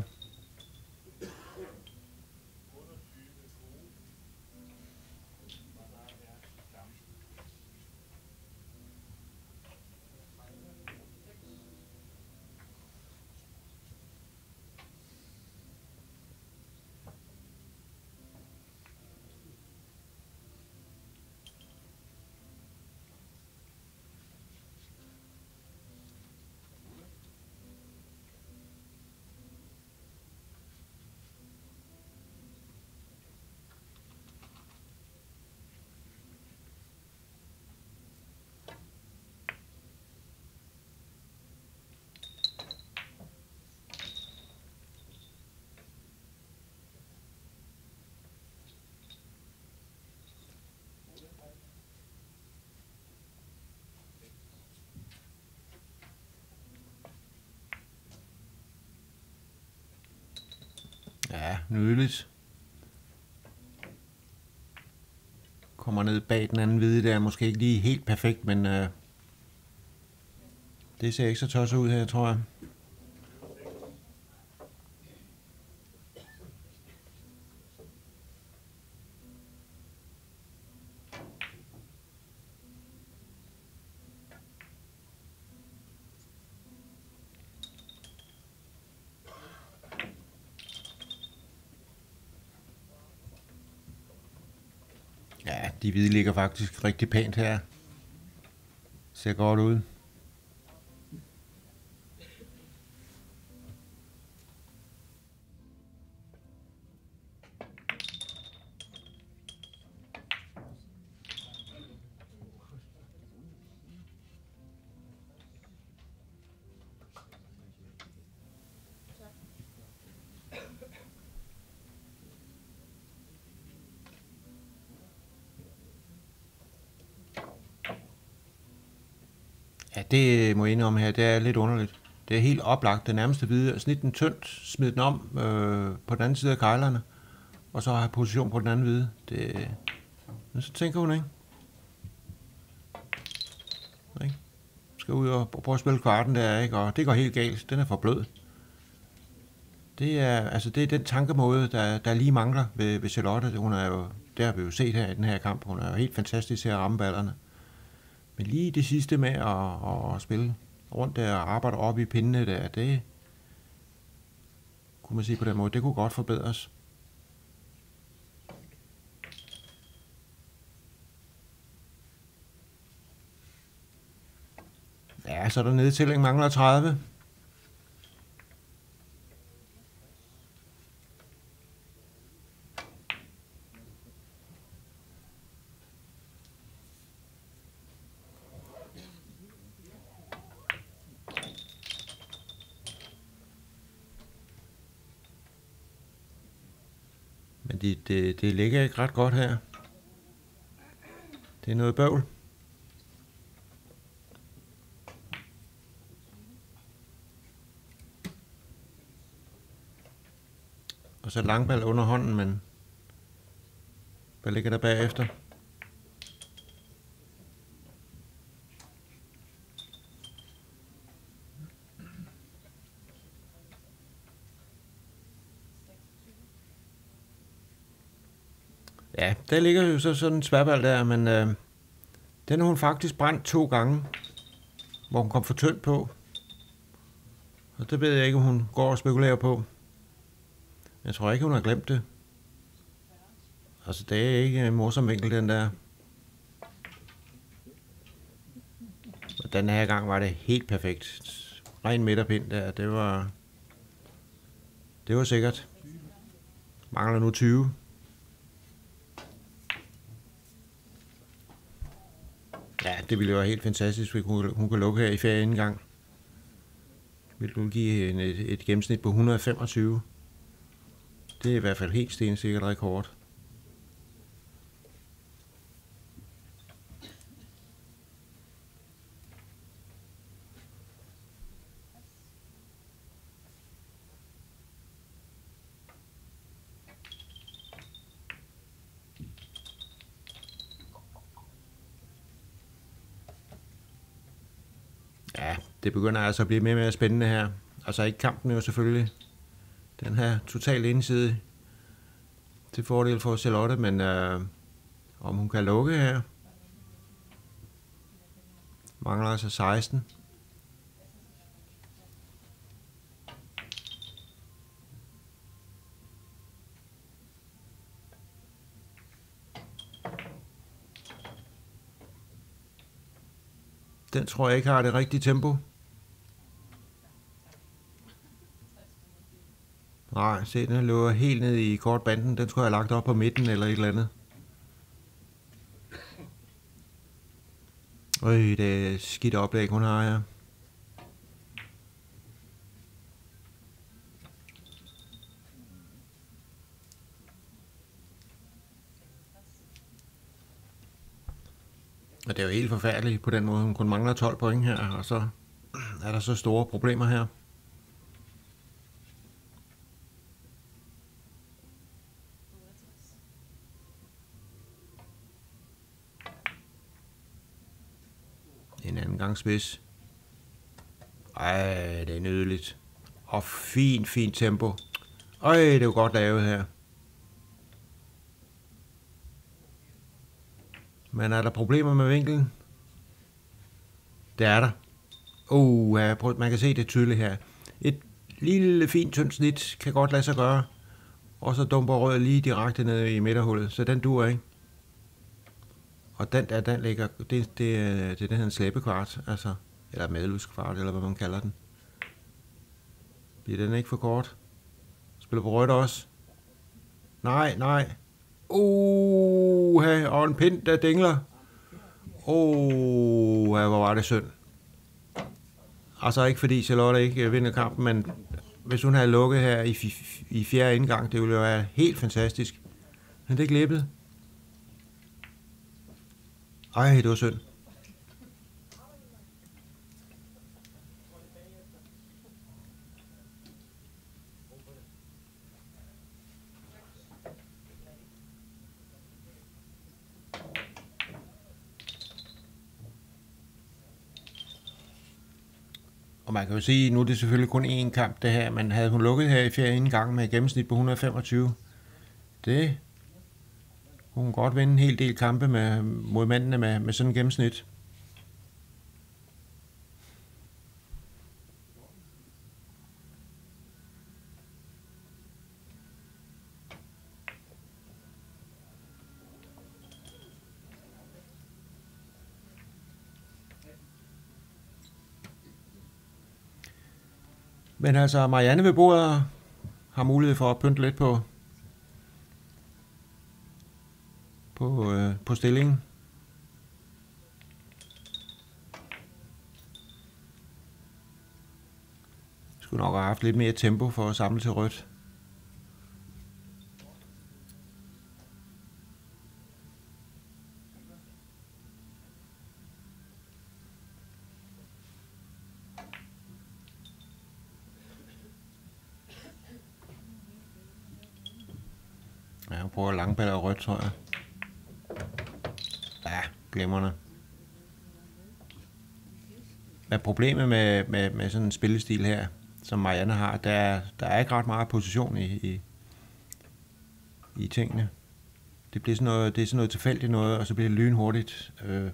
Ja, nydeligt. Kommer ned bag den anden hvide der. Måske ikke lige helt perfekt, men øh, det ser ikke så tosset ud her, tror jeg. De hvide ligger faktisk rigtig pænt her. Ser godt ud. det om her, det er lidt underligt. Det er helt oplagt, det nærmeste hvide. Snit den tyndt, smid den om øh, på den anden side af kejlerne, og så har position på den anden hvide. Det, men så tænker hun, ikke? ikke? Skal ud og prøve at spille kvarten der, ikke? Og det går helt galt. Den er for blød. Det er, altså det er den tankemåde, der, der lige mangler ved, ved Charlotte. Hun er jo, det har vi jo set her i den her kamp. Hun er jo helt fantastisk til at ramme ballerne. Men lige det sidste med at, at spille rundt der og arbejde op i pindene der, det kunne man sige på den måde, det kunne godt forbedres. Ja, så er der nedtælling mangler 30. Men det, det, det ligger ikke ret godt her. Det er noget bøvl. Og så langball under hånden, men hvad ligger der bagefter? Ja, der ligger jo så sådan en sværbald der, men øh, den har hun faktisk brændt to gange, hvor hun kom for tyndt på. Og det ved jeg ikke, om hun går og spekulerer på. Jeg tror ikke, hun har glemt det. Altså, det er ikke en morsom vinkel, den der. Og den her gang var det helt perfekt. Ren midterpind der, det var... Det var sikkert. Mangler nu 20. Ja, det ville jo være helt fantastisk, hvis hun, hun kunne lukke her i ferie gang. Vil du give en, et, et gennemsnit på 125? Det er i hvert fald helt stensikkert rekord. Ja, det begynder altså at blive mere og mere spændende her. Altså ikke kampen jo selvfølgelig. Den her totalt indside til fordel for Charlotte, men øh, om hun kan lukke her. Mangler altså 16. Den tror jeg ikke har det rigtige tempo. Nej, se, den løber helt ned i kortbanden. Den skulle jeg lagt op på midten eller et eller andet. Øj, det er skidt oplæg, hun har, ja. Og det er jo helt forfærdeligt på den måde. Hun kun mangler 12 point her, og så er der så store problemer her. Spids. Ej, det er nydeligt. Og fint, fint tempo. Ej, det er jo godt lavet her. Men er der problemer med vinkelen? Det er der. Uh, ja, man kan se det tydeligt her. Et lille fint tyndt snit kan godt lade sig gøre. Og så dumper rødet lige direkte ned i midterhullet, så den dur ikke. Og den der, den ligger, det, det, øh, det er det, der hedder slæbekvart, altså, eller medluskvart, eller hvad man kalder den. Bliver den ikke for kort? Spiller på rødt også? Nej, nej. Uh, og en pind, der dingler. Uh, hvor var det synd. Altså ikke fordi Charlotte ikke øh, vinder kampen, men hvis hun havde lukket her i, i fjerde indgang, det ville jo være helt fantastisk. Men det glippede. Ej, det var synd. Og man kan jo sige, nu er det selvfølgelig kun én kamp det her, men havde hun lukket her i fjerde gang med et gennemsnit på 125, det kunne hun godt vinde en hel del kampe med, mod mændene med, med sådan en gennemsnit. Men altså, Marianne ved bordet har mulighed for at pynte lidt på, på, øh, på stillingen. Skulle nok have haft lidt mere tempo for at samle til rødt. Ja, hun prøver langballer og rødt, tror jeg. Ja, glemrende. Hvad problemet med, med, med sådan en spillestil her, som Marianne har, der der er ikke ret meget position i, i, i tingene. Det, bliver sådan noget, det er sådan noget tilfældigt noget, og så bliver det lynhurtigt øh,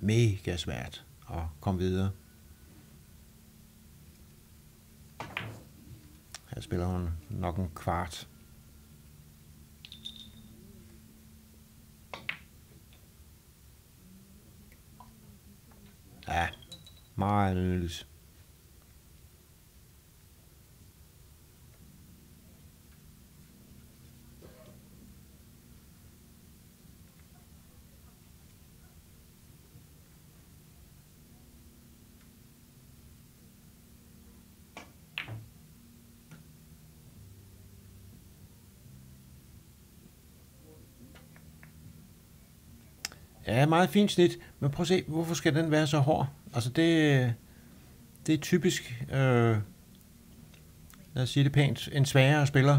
mega svært at komme videre. Her spiller hun nok en kvart. Ja, meget anderledes. Ja, meget fint snit, men prøv at se, hvorfor skal den være så hård? Altså det, det er typisk, øh, lad os sige det pænt, en sværere spiller.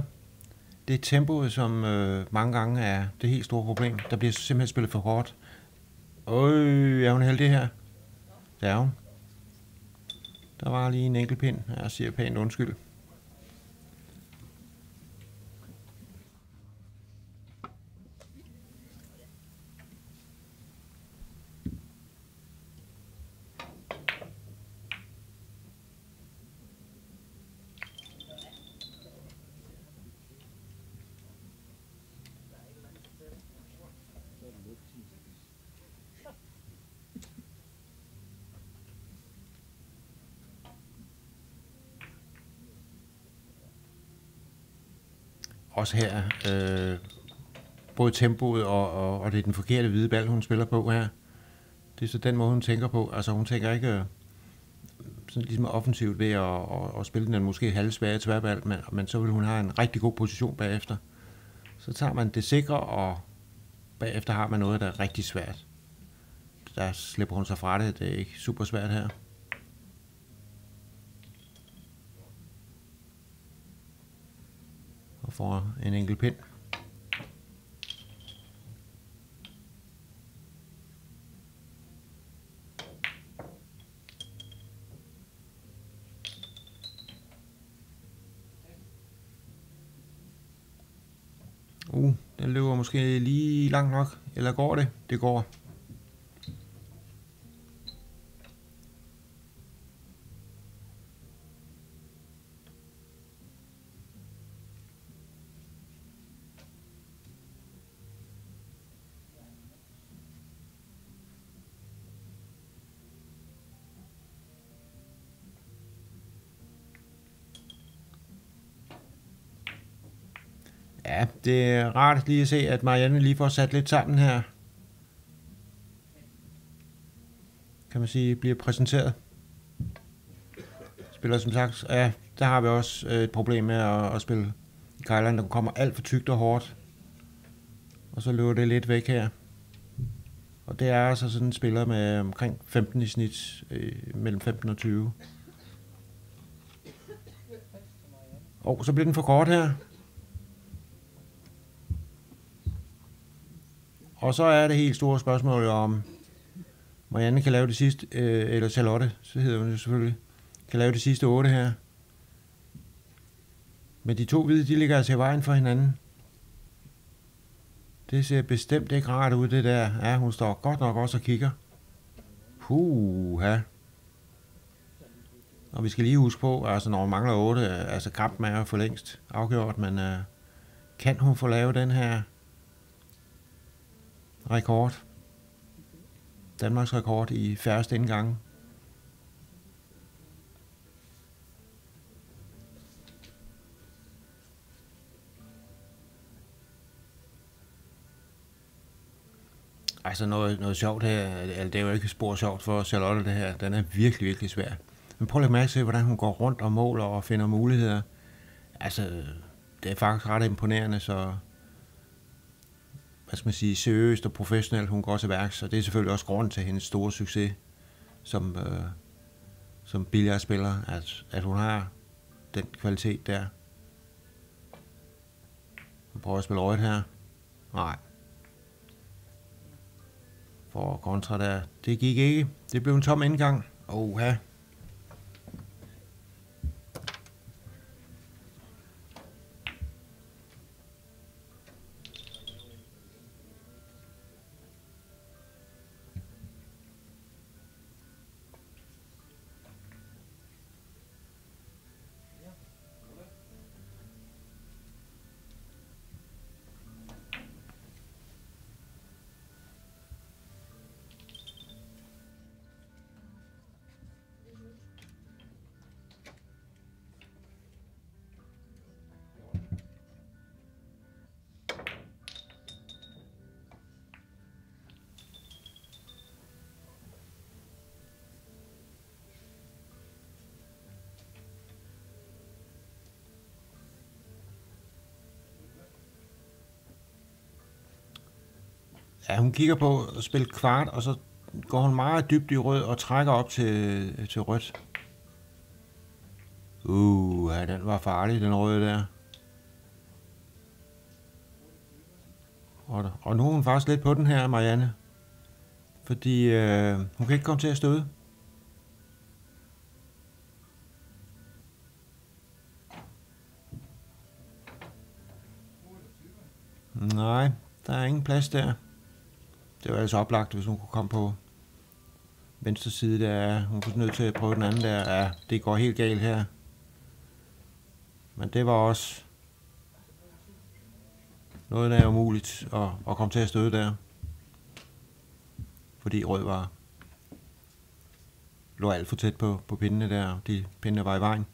Det er tempoet, som øh, mange gange er det helt store problem. Der bliver simpelthen spillet for hårdt. Øh, er hun heldig her? Det er hun. Der var lige en enkelt pind. Jeg siger pænt undskyld. Også her, øh, både tempoet og, og, og det er den forkerte hvide bal, hun spiller på her. Det er så den måde, hun tænker på. Altså hun tænker ikke øh, sådan ligesom offensivt ved at, at, at spille den måske halvsvære tværbal, men, men så vil hun have en rigtig god position bagefter. Så tager man det sikre, og bagefter har man noget, der er rigtig svært. Der slipper hun sig fra det. Det er ikke super svært her. får en enkelt pind. Uh, den løber måske lige langt nok. Eller går det? Det går. Ja, det er rart lige at se, at Marianne lige får sat lidt sammen her. Kan man sige, bliver præsenteret. Spiller som sagt, ja, der har vi også øh, et problem med at, at spille i Kejleren, der kommer alt for tykt og hårdt. Og så løber det lidt væk her. Og det er altså sådan en spiller med omkring 15 i snit, øh, mellem 15 og 20. Og så bliver den for kort her. Og så er det helt store spørgsmål om Marianne kan lave det sidste, øh, eller Charlotte, så hedder hun selvfølgelig, kan lave det sidste otte her. Men de to hvide, de ligger altså i vejen for hinanden. Det ser bestemt ikke rart ud, det der. Ja, hun står godt nok også og kigger. Puha. Og vi skal lige huske på, altså når man mangler 8, altså kampen er for længst afgjort, men uh, kan hun få lavet den her rekord. Danmarks rekord i færreste indgange. Altså noget, noget sjovt her, det er jo ikke spor sjovt for Charlotte det her, den er virkelig, virkelig svær. Men prøv at lægge mærke til, hvordan hun går rundt og måler og finder muligheder. Altså, det er faktisk ret imponerende, så hvad skal man sige, seriøst og professionelt hun går til værks, og det er selvfølgelig også grunden til hendes store succes som, øh, som billardspiller, at, at hun har den kvalitet der. Hun prøver at spille rødt her. Nej. For kontra der, det gik ikke. Det blev en tom indgang. Oha. Ja, hun kigger på at spille kvart, og så går hun meget dybt i rød og trækker op til, til rødt. Uh, ja, den var farlig, den røde der. Og, og nu er hun faktisk lidt på den her, Marianne. Fordi øh, hun kan ikke komme til at støde. Nej, der er ingen plads der. Det var altså oplagt, hvis hun kunne komme på venstre side der. Hun kunne nødt til at prøve den anden der. Ja, det går helt galt her. Men det var også noget, der er umuligt at, at komme til at støde der. Fordi rød var lå alt for tæt på, på pindene der, de pindene var i vejen.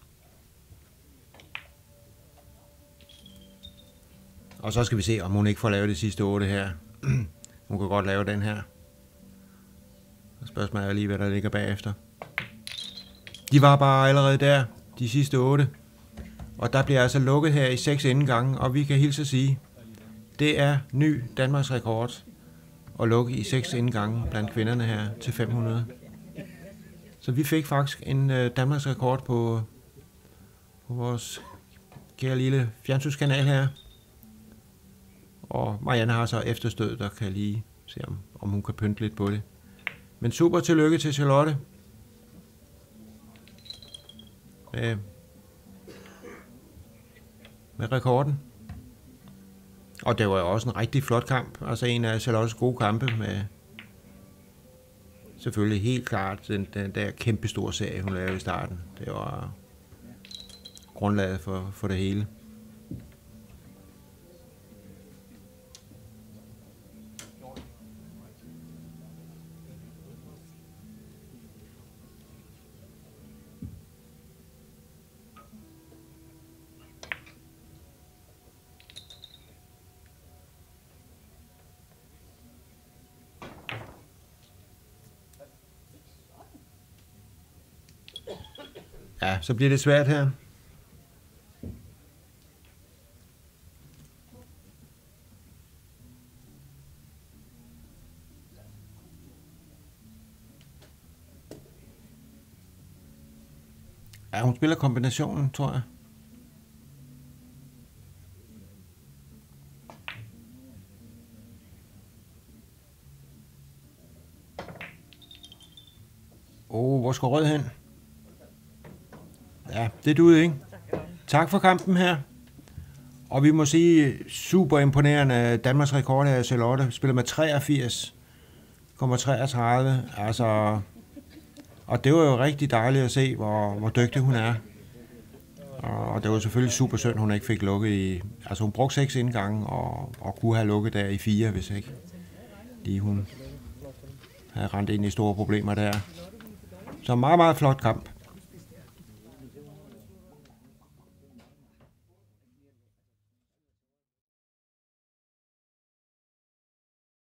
Og så skal vi se, om hun ikke får lavet det sidste otte her. Hun kan godt lave den her. Spørgsmålet er lige, hvad der ligger bagefter. De var bare allerede der, de sidste otte. Og der bliver altså lukket her i seks indgange, og vi kan hilse at sige, det er ny Danmarks rekord at lukke i seks indgange blandt kvinderne her til 500. Så vi fik faktisk en øh, Danmarks rekord på, på vores kære lille fjernsynskanal her. Og Marianne har så efterstød, der kan lige se, om, om hun kan pynte lidt på det. Men super tillykke til Charlotte. Med, med rekorden. Og det var jo også en rigtig flot kamp. Altså en af Charlottes gode kampe med selvfølgelig helt klart den, den der kæmpe store serie, hun lavede i starten. Det var grundlaget for, for det hele. Så bliver det svært her. Ja, hun spiller kombinationen, tror jeg. Åh, oh, hvor skal rød hen? Ja, det du ikke. Tak for kampen her. Og vi må sige, super imponerende Danmarks rekord her, Charlotte. Spiller med 83. Kommer 33. Altså, og det var jo rigtig dejligt at se, hvor, hvor dygtig hun er. Og det var selvfølgelig super synd, hun ikke fik lukket i... Altså hun brugte seks indgange, og, og kunne have lukket der i fire, hvis ikke lige hun havde rent ind i store problemer der. Så meget, meget flot kamp.